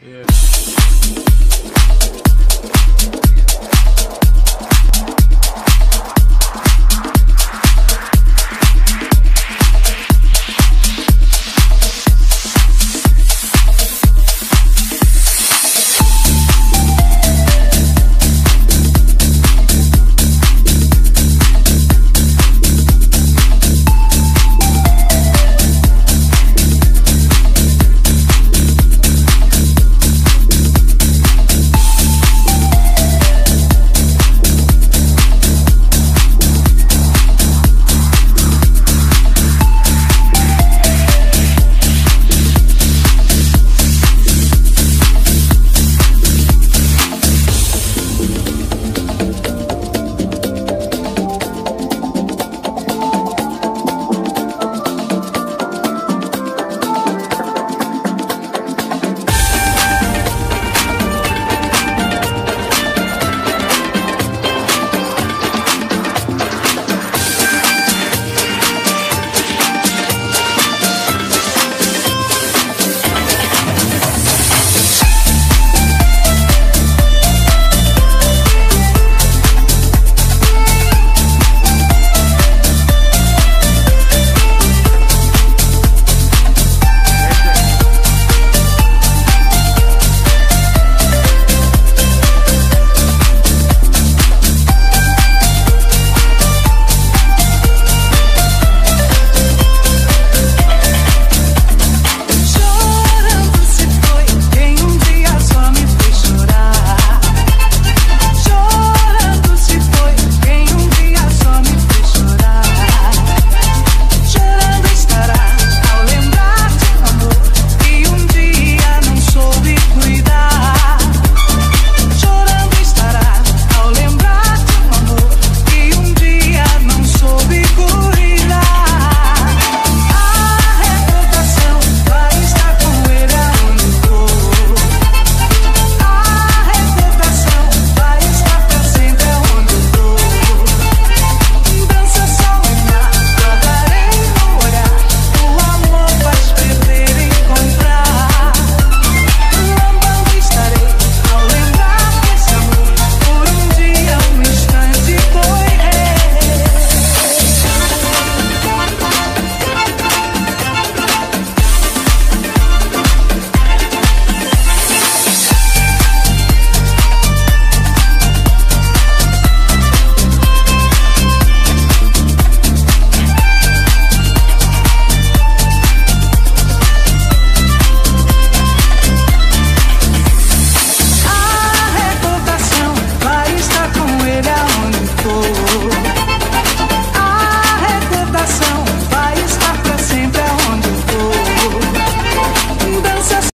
Yeah.